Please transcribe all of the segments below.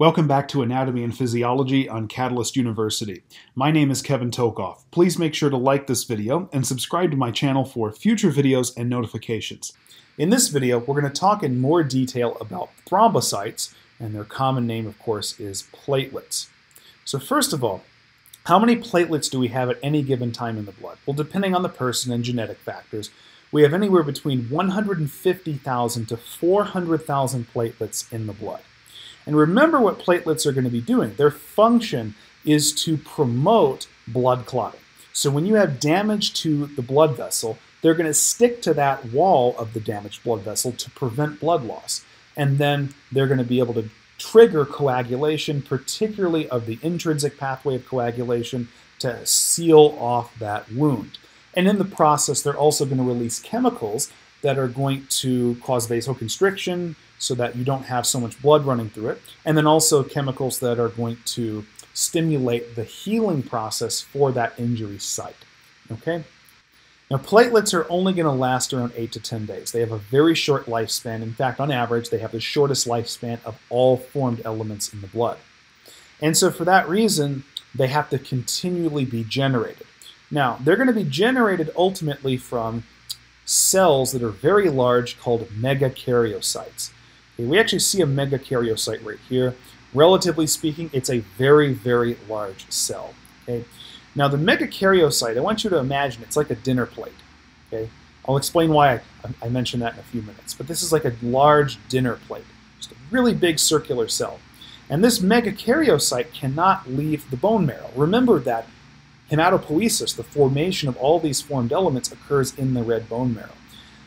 Welcome back to Anatomy and Physiology on Catalyst University. My name is Kevin Tokoph. Please make sure to like this video and subscribe to my channel for future videos and notifications. In this video, we're going to talk in more detail about thrombocytes, and their common name, of course, is platelets. So first of all, how many platelets do we have at any given time in the blood? Well, depending on the person and genetic factors, we have anywhere between 150,000 to 400,000 platelets in the blood. And remember what platelets are going to be doing. Their function is to promote blood clotting. So when you have damage to the blood vessel, they're going to stick to that wall of the damaged blood vessel to prevent blood loss. And then they're going to be able to trigger coagulation, particularly of the intrinsic pathway of coagulation, to seal off that wound. And in the process, they're also going to release chemicals that are going to cause vasoconstriction, so that you don't have so much blood running through it. And then also chemicals that are going to stimulate the healing process for that injury site. Okay? Now, platelets are only going to last around 8 to 10 days. They have a very short lifespan. In fact, on average, they have the shortest lifespan of all formed elements in the blood. And so, for that reason, they have to continually be generated. Now, they're going to be generated ultimately from cells that are very large called megakaryocytes. Okay, we actually see a megakaryocyte right here. Relatively speaking, it's a very, very large cell. Okay. Now the megakaryocyte, I want you to imagine it's like a dinner plate. Okay. I'll explain why I, I mentioned that in a few minutes. But this is like a large dinner plate, just a really big circular cell. And this megakaryocyte cannot leave the bone marrow. Remember that hematopoiesis, the formation of all these formed elements, occurs in the red bone marrow.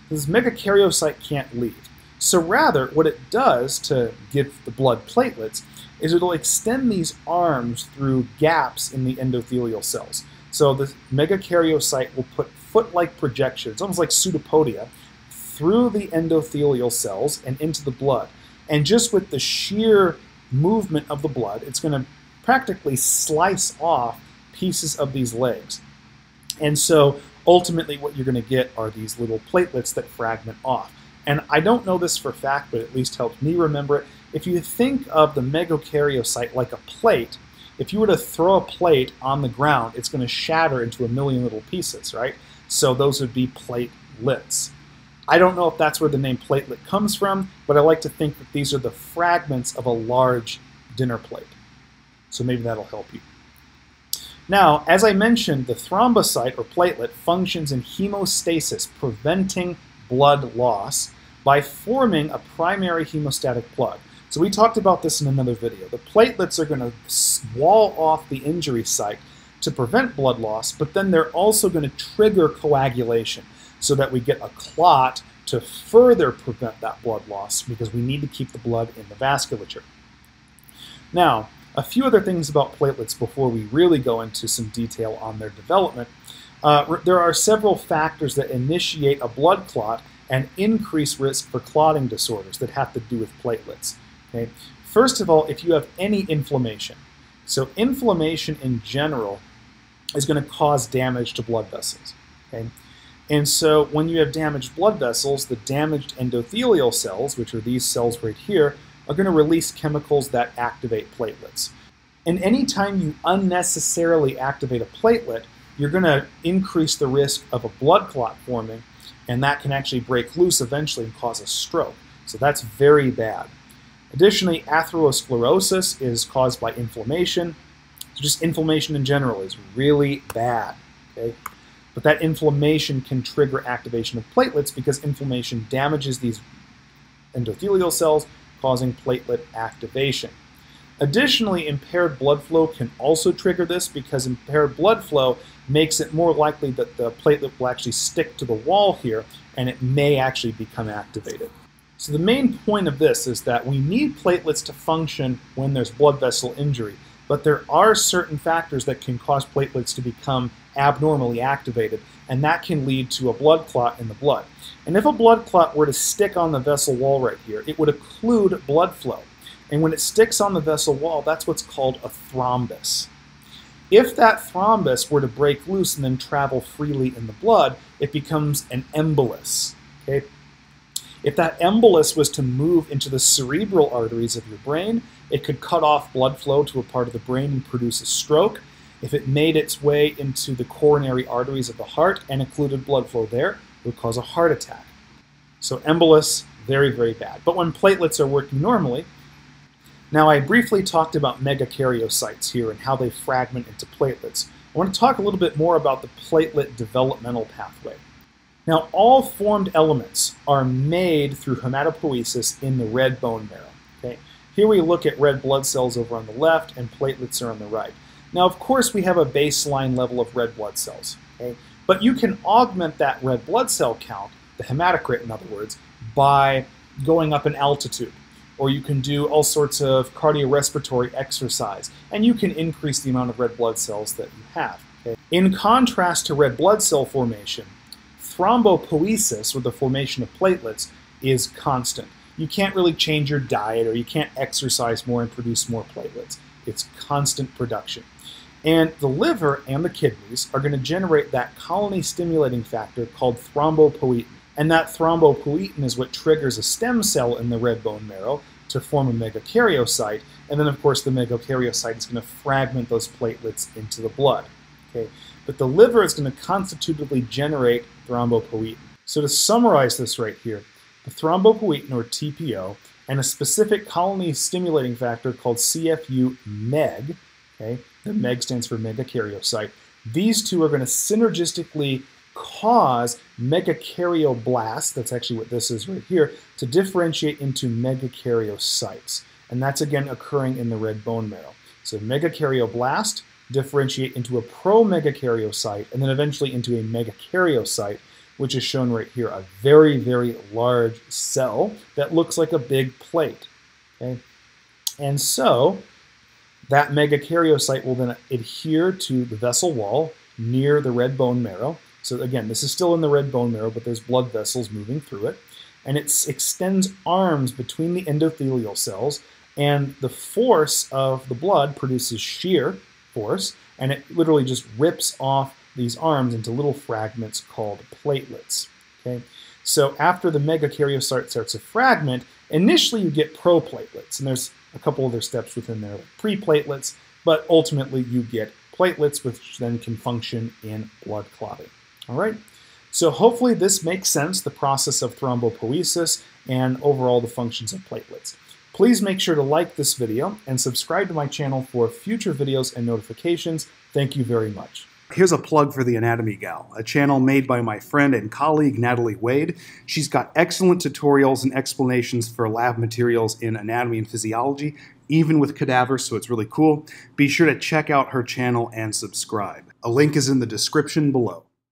This megakaryocyte can't leave. So rather, what it does to give the blood platelets is it'll extend these arms through gaps in the endothelial cells. So the megakaryocyte will put foot-like projections, almost like pseudopodia, through the endothelial cells and into the blood. And just with the sheer movement of the blood, it's going to practically slice off pieces of these legs. And so ultimately what you're going to get are these little platelets that fragment off. And I don't know this for fact, but at least helps me remember it. If you think of the megakaryocyte like a plate, if you were to throw a plate on the ground, it's going to shatter into a million little pieces, right? So those would be platelets. I don't know if that's where the name platelet comes from, but I like to think that these are the fragments of a large dinner plate. So maybe that'll help you. Now, as I mentioned, the thrombocyte or platelet functions in hemostasis, preventing blood loss by forming a primary hemostatic plug. So we talked about this in another video. The platelets are going to wall off the injury site to prevent blood loss, but then they're also going to trigger coagulation so that we get a clot to further prevent that blood loss because we need to keep the blood in the vasculature. Now, a few other things about platelets before we really go into some detail on their development. Uh, there are several factors that initiate a blood clot and increase risk for clotting disorders that have to do with platelets. Okay? First of all, if you have any inflammation, so inflammation in general is going to cause damage to blood vessels. Okay? And so when you have damaged blood vessels, the damaged endothelial cells, which are these cells right here, are going to release chemicals that activate platelets. And anytime you unnecessarily activate a platelet, you're going to increase the risk of a blood clot forming, and that can actually break loose eventually and cause a stroke. So that's very bad. Additionally, atherosclerosis is caused by inflammation. So just inflammation in general is really bad. Okay? But that inflammation can trigger activation of platelets because inflammation damages these endothelial cells, causing platelet activation. Additionally, impaired blood flow can also trigger this because impaired blood flow makes it more likely that the platelet will actually stick to the wall here and it may actually become activated. So the main point of this is that we need platelets to function when there's blood vessel injury, but there are certain factors that can cause platelets to become abnormally activated, and that can lead to a blood clot in the blood. And if a blood clot were to stick on the vessel wall right here, it would occlude blood flow. And when it sticks on the vessel wall, that's what's called a thrombus. If that thrombus were to break loose and then travel freely in the blood, it becomes an embolus. Okay? If that embolus was to move into the cerebral arteries of your brain, it could cut off blood flow to a part of the brain and produce a stroke. If it made its way into the coronary arteries of the heart and occluded blood flow there, it would cause a heart attack. So embolus, very, very bad. But when platelets are working normally, now I briefly talked about megakaryocytes here and how they fragment into platelets. I want to talk a little bit more about the platelet developmental pathway. Now, all formed elements are made through hematopoiesis in the red bone marrow. Okay? Here we look at red blood cells over on the left and platelets are on the right. Now, of course, we have a baseline level of red blood cells, okay? but you can augment that red blood cell count, the hematocrit in other words, by going up in altitude. Or you can do all sorts of cardiorespiratory exercise, and you can increase the amount of red blood cells that you have. Okay? In contrast to red blood cell formation, thrombopoiesis, or the formation of platelets, is constant. You can't really change your diet or you can't exercise more and produce more platelets. It's constant production. And the liver and the kidneys are going to generate that colony stimulating factor called thrombopoietin. And that thrombopoietin is what triggers a stem cell in the red bone marrow to form a megakaryocyte. And then, of course, the megakaryocyte is going to fragment those platelets into the blood. Okay? But the liver is going to constitutively generate thrombopoietin. So to summarize this right here, the thrombopoietin, or TPO, and a specific colony stimulating factor called CFU-MEG, okay, the MEG stands for megakaryocyte, these two are going to synergistically cause megakaryoblast, that's actually what this is right here, to differentiate into megakaryocytes. And that's again occurring in the red bone marrow. So megakaryoblast differentiate into a promegakaryocyte and then eventually into a megakaryocyte, which is shown right here, a very, very large cell that looks like a big plate. Okay? And so that megakaryocyte will then adhere to the vessel wall near the red bone marrow. So again, this is still in the red bone marrow, but there's blood vessels moving through it. And it extends arms between the endothelial cells, and the force of the blood produces shear force, and it literally just rips off these arms into little fragments called platelets. Okay, so after the megakaryocyte starts to fragment, initially you get proplatelets, and there's a couple other steps within there, like pre-platelets, but ultimately you get platelets, which then can function in blood clotting. All right. So hopefully this makes sense, the process of thrombopoiesis and overall the functions of platelets. Please make sure to like this video and subscribe to my channel for future videos and notifications. Thank you very much. Here's a plug for the Anatomy Gal, a channel made by my friend and colleague Natalie Wade. She's got excellent tutorials and explanations for lab materials in anatomy and physiology, even with cadavers, so it's really cool. Be sure to check out her channel and subscribe. A link is in the description below.